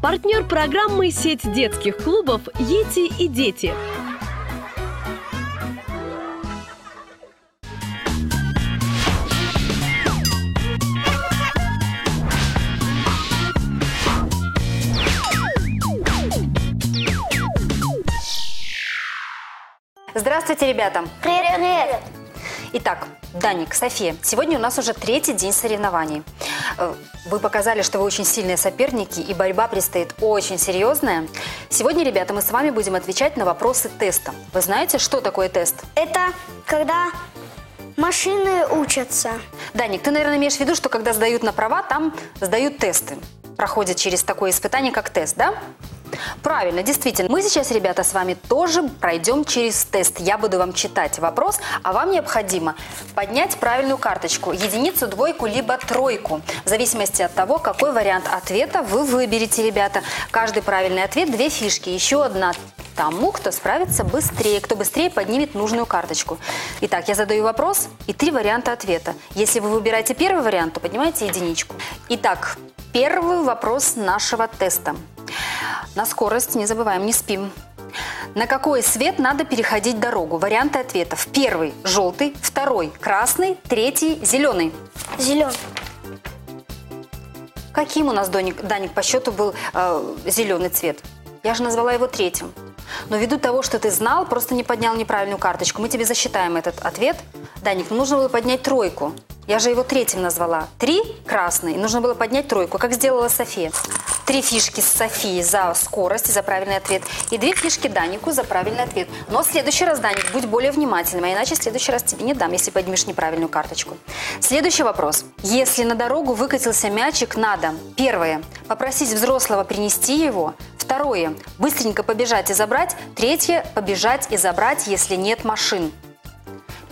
Партнер программы «Сеть детских клубов «Ети и дети». Здравствуйте, ребята! Привет! Итак, Даник, София, сегодня у нас уже третий день соревнований. Э, Вы показали, что вы очень сильные соперники, и борьба предстоит очень серьезная. Сегодня, ребята, мы с вами будем отвечать на вопросы теста. Вы знаете, что такое тест? Это когда машины учатся. Даник, ты, наверное, имеешь в виду, что когда сдают на права, там сдают тесты. Проходят через такое испытание, как тест, да? Правильно, действительно. Мы сейчас, ребята, с вами тоже пройдем через тест. Я буду вам читать вопрос, а вам необходимо поднять правильную карточку. Единицу, двойку, либо тройку. В зависимости от того, какой вариант ответа вы выберете, ребята. Каждый правильный ответ – две фишки. Еще одна тому, кто справится быстрее, кто быстрее поднимет нужную карточку. Итак, я задаю вопрос и три варианта ответа. Если вы выбираете первый вариант, то поднимаете единичку. Итак, первый вопрос нашего теста. На скорость, не забываем, не спим. На какой свет надо переходить дорогу? Варианты ответов. Первый – желтый, второй – красный, третий – зеленый. Зеленый. Каким у нас, Доник, Даник, по счету был э, зеленый цвет? Я же назвала его третьим. Но ввиду того, что ты знал, просто не поднял неправильную карточку. Мы тебе засчитаем этот ответ. Даник, ну нужно было поднять тройку. Я же его третьим назвала. Три – красный. И нужно было поднять тройку, как сделала София. Три фишки с Софией за скорость, за правильный ответ. И две фишки Данику за правильный ответ. Но в следующий раз, Даник, будь более внимательным, а иначе в следующий раз тебе не дам, если поднимешь неправильную карточку. Следующий вопрос. Если на дорогу выкатился мячик, надо, первое, попросить взрослого принести его, второе, быстренько побежать и забрать, третье, побежать и забрать, если нет машин.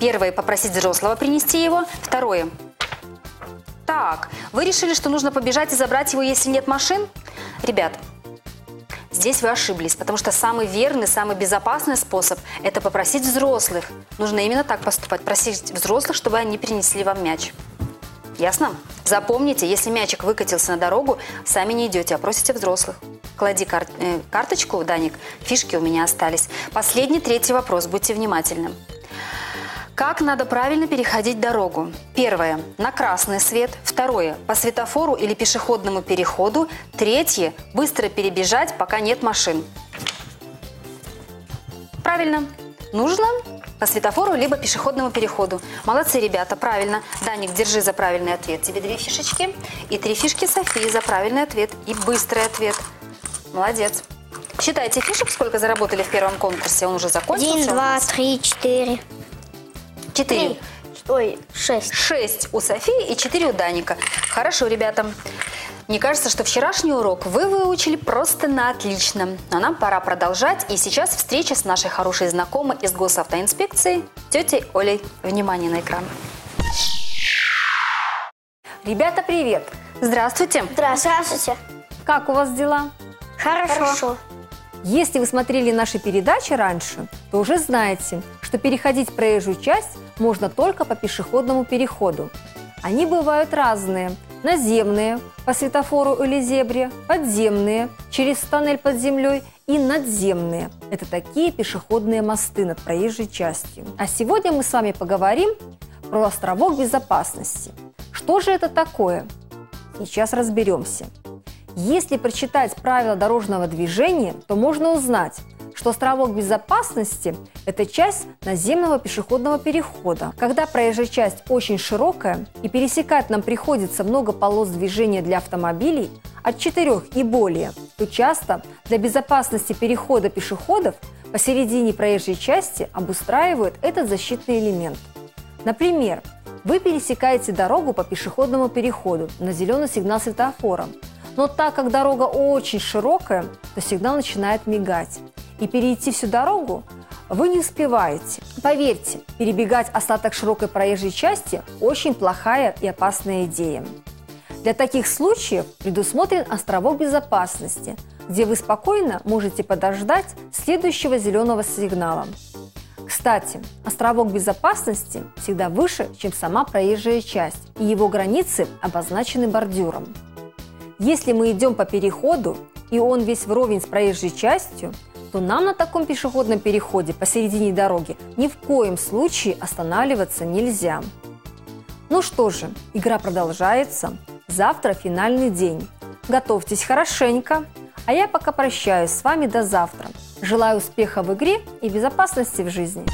Первое, попросить взрослого принести его, второе, так, вы решили, что нужно побежать и забрать его, если нет машин? Ребят, здесь вы ошиблись, потому что самый верный, самый безопасный способ – это попросить взрослых. Нужно именно так поступать, просить взрослых, чтобы они принесли вам мяч. Ясно? Запомните, если мячик выкатился на дорогу, сами не идете, а просите взрослых. Клади кар- э, карточку, Даник, фишки у меня остались. Последний, третий вопрос, будьте внимательны. Как надо правильно переходить дорогу? Первое – на красный свет. Второе – по светофору или пешеходному переходу. Третье – быстро перебежать, пока нет машин. Правильно. Нужно по светофору либо пешеходному переходу. Молодцы, ребята, правильно. Даник, держи за правильный ответ. Тебе две фишечки. И три фишки Софии за правильный ответ. И быстрый ответ. Молодец. Считайте фишек, сколько заработали в первом конкурсе. Он уже закончился. Один, два, три, четыре. Четыре. Три. Ой, шесть. Шесть у Софии и четыре у Даника. Хорошо, ребята. Мне кажется, что вчерашний урок вы выучили просто на отлично. Но нам пора продолжать. И сейчас встреча с нашей хорошей знакомой из госавтоинспекции, тетей Олей. Внимание на экран. Ребята, привет! Здравствуйте. Здравствуйте. Как у вас дела? Хорошо. Хорошо. Если вы смотрели наши передачи раньше, то уже знаете, что переходить проезжую часть можно только по пешеходному переходу. Они бывают разные. Наземные, по светофору или зебре, подземные, через тоннель под землей и надземные. Это такие пешеходные мосты над проезжей частью. А сегодня мы с вами поговорим про островок безопасности. Что же это такое? Сейчас разберемся. Если прочитать правила дорожного движения, то можно узнать, что островок безопасности – это часть наземного пешеходного перехода. Когда проезжая часть очень широкая и пересекать нам приходится много полос движения для автомобилей, от четырех и более, то часто для безопасности перехода пешеходов посередине проезжей части обустраивают этот защитный элемент. Например, вы пересекаете дорогу по пешеходному переходу на зеленый сигнал светофора, но так как дорога очень широкая, то сигнал начинает мигать. И перейти всю дорогу вы не успеваете. Поверьте, перебегать остаток широкой проезжей части – очень плохая и опасная идея. Для таких случаев предусмотрен островок безопасности, где вы спокойно можете подождать следующего зеленого сигнала. Кстати, островок безопасности всегда выше, чем сама проезжая часть, и его границы обозначены бордюром. Если мы идем по переходу, и он весь вровень с проезжей частью, то нам на таком пешеходном переходе посередине дороги ни в коем случае останавливаться нельзя. Ну что же, игра продолжается. Завтра финальный день. Готовьтесь хорошенько. А я пока прощаюсь с вами до завтра. Желаю успеха в игре и безопасности в жизни.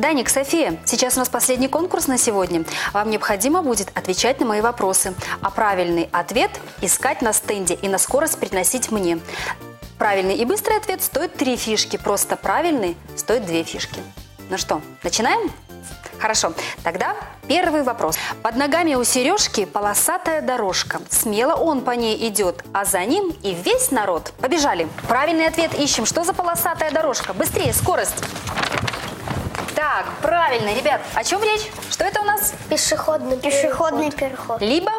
Даник, София, сейчас у нас последний конкурс на сегодня. Вам необходимо будет отвечать на мои вопросы, а правильный ответ искать на стенде и на скорость приносить мне. Правильный и быстрый ответ стоит три фишки, просто правильный стоит две фишки. Ну что, начинаем? Хорошо, тогда первый вопрос. Под ногами у Сережки полосатая дорожка. Смело он по ней идет, а за ним и весь народ. Побежали. Правильный ответ ищем. Что за полосатая дорожка? Быстрее, скорость. Так, правильно, ребят. О чем речь? Что это у нас? Пешеходный Пешеходный переход. Либо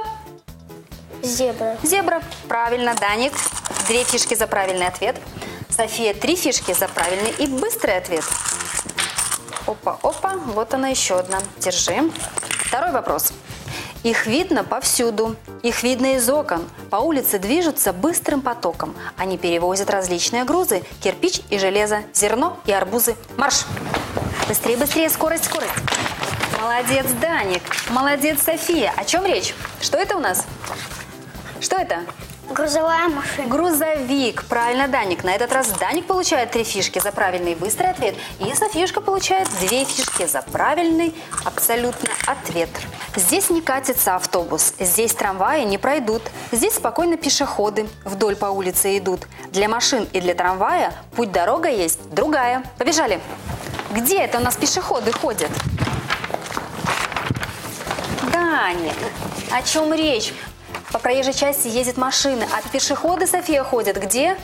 Зебра. зебра. Правильно, Даник. Две фишки за правильный ответ. София, три фишки за правильный и быстрый ответ. Опа, опа, вот она еще одна. Держи. Второй вопрос. Их видно повсюду. Их видно из окон. По улице движутся быстрым потоком. Они перевозят различные грузы. Кирпич и железо, зерно и арбузы. Марш! Быстрее, быстрее, скорость, скорость. Молодец, Даник. Молодец, София. О чем речь? Что это у нас? Что это? Грузовая машина. Грузовик. Правильно, Даник. На этот раз Даник получает три фишки за правильный и быстрый ответ. И Софишка получает две фишки за правильный абсолютно ответ. Здесь не катится автобус, здесь трамваи не пройдут. Здесь спокойно пешеходы вдоль по улице идут. Для машин и для трамвая путь дорога есть другая. Побежали. Где это у нас пешеходы ходят? Даник, о чем речь? По проезжей части ездят машины, а пешеходы, София, ходят где?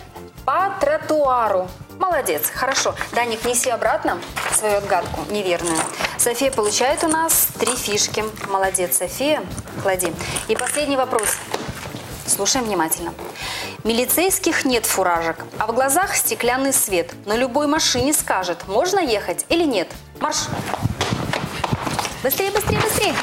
По тротуару. Молодец, хорошо. Даник, неси обратно свою отгадку неверную. София получает у нас три фишки. Молодец, София. Клади. И последний вопрос. Слушаем внимательно. Милицейских нет фуражек, а в глазах стеклянный свет. На любой машине скажет, можно ехать или нет. Марш! Быстрее, быстрее, быстрее!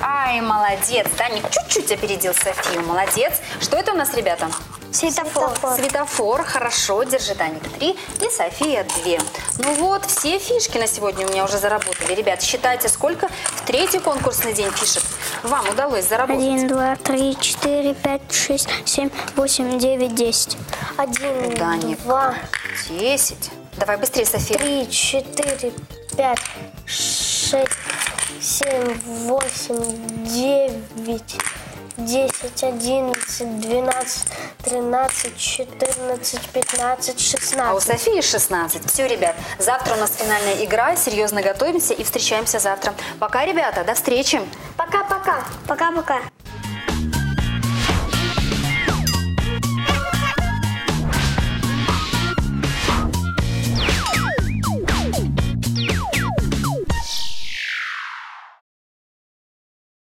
Ай, молодец. Даник чуть-чуть опередил Софию. Молодец. Что это у нас, ребята? Светофор. Светофор. Хорошо. Держи, Даник, три. И София две. Ну вот, все фишки на сегодня у меня уже заработали. Ребят, считайте, сколько в третий конкурсный день фишек вам удалось заработать. Один, два, три, четыре, пять, шесть, семь, восемь, девять, десять. Один, Даник. два, Десять. Давай быстрее, София. три, четыре, пять, шесть, семь, восемь, девять, десять, одиннадцать, двенадцать, тринадцать, четырнадцать, пятнадцать, А у. Софии 16. Все, ребят, завтра у нас финальная игра. Серьезно готовимся и встречаемся завтра. Пока, ребята, до встречи. Пока-пока. Пока-пока.